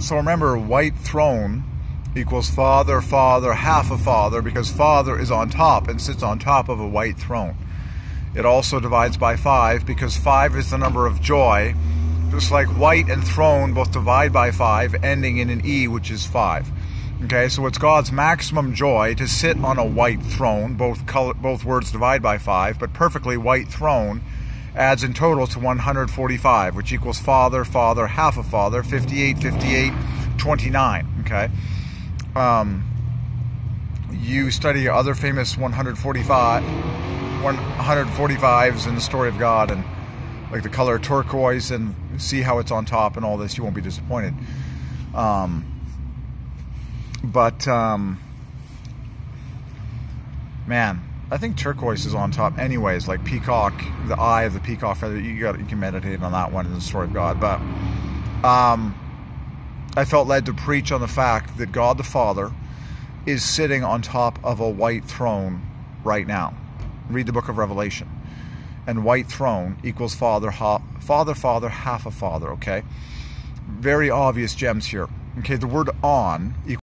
So remember, white throne equals father, father, half a father, because father is on top and sits on top of a white throne. It also divides by five because five is the number of joy, just like white and throne both divide by five, ending in an E, which is five. Okay, so it's God's maximum joy to sit on a white throne. Both color, both words divide by five, but perfectly white throne adds in total to 145, which equals father, father, half a father, 58, 58, 29. Okay. Um, you study other famous 145, 145s in the story of God and like the color turquoise and see how it's on top and all this, you won't be disappointed. Um, but um, man, I think turquoise is on top, anyways. Like peacock, the eye of the peacock feather. You got you can meditate on that one in the story of God. But um, I felt led to preach on the fact that God the Father is sitting on top of a white throne right now. Read the book of Revelation. And white throne equals father, ha, father, father, half a father. Okay, very obvious gems here. Okay, the word on equals